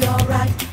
be alright.